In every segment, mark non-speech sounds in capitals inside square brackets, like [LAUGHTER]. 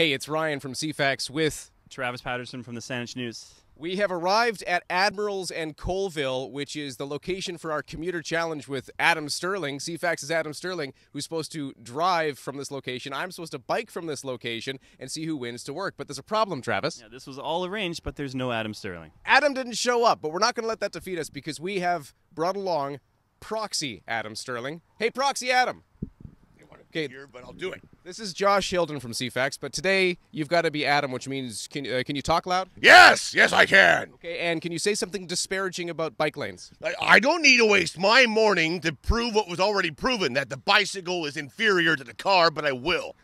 Hey, it's Ryan from CFAX with. Travis Paterson from the Saanich News. We have arrived at Admirals and Colville, which is the location for our commuter challenge with Adam Stirling. CFAX's Adam Stirling, who's supposed to drive from this location. I'm supposed to bike from this location and see who wins to work. But there's a problem, Travis. Yeah, this was all arranged, but there's no Adam Stirling. Adam didn't show up, but we're not going to let that defeat us because we have brought along Proxy Adam Stirling. Hey, Proxy Adam. Okay, here, but I'll do it. This is Josh Hylden from CFAX, but today you've got to be Adam, which means can uh, can you talk loud? Yes, yes, I can. Okay, and can you say something disparaging about bike lanes? I, I don't need to waste my morning to prove what was already proven that the bicycle is inferior to the car, but I will.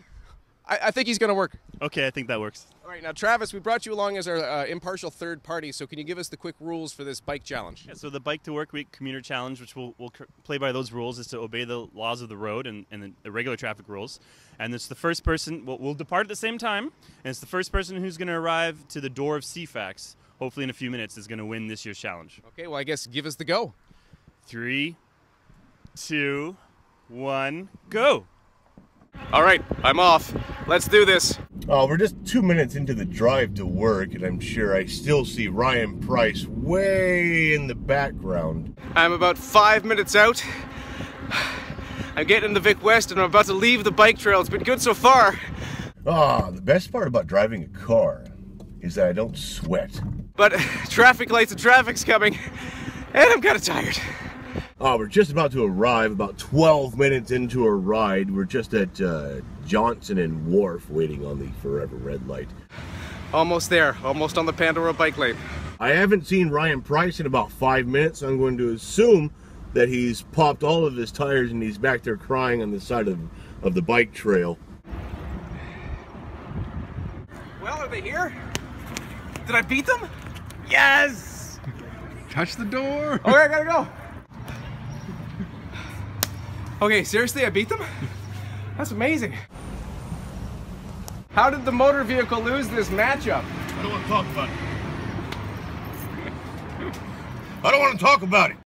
I, I think he's going to work. Okay, I think that works. All right, now Travis, we brought you along as our uh, impartial third party. So can you give us the quick rules for this bike challenge? Yeah, so the Bike to Work Week Commuter Challenge, which we'll, we'll play by those rules, is to obey the laws of the road and, and the regular traffic rules. And it's the first person. We'll, we'll depart at the same time, and it's the first person who's going to arrive to the door of CFAX, hopefully in a few minutes, is going to win this year's challenge. Okay, well I guess give us the go. Three, two, one, go. All right, I'm off. Let's do this. Oh, we're just two minutes into the drive to work, and I'm sure I still see Ryan Price way in the background. I'm about five minutes out. I'm getting in the Vic West, and I'm about to leave the bike trail. It's been good so far. Ah, the best part about driving a car is that I don't sweat. But [LAUGHS] traffic lights and traffic's coming, and I'm kind of tired. Oh, we're just about to arrive, about 12 minutes into our ride. We're just at uh, Johnson and Wharf waiting on the forever red light. Almost there, almost on the Pandora bike lane. I haven't seen Ryan Price in about five minutes, so I'm going to assume that he's popped all of his tires and he's back there crying on the side of, of the bike trail. Well, are they here? Did I beat them? Yes! Touch the door! Okay, I gotta go. Okay, seriously, I beat them? That's amazing. How did the motor vehicle lose this matchup? I don't want to talk about it. I don't want to talk about it.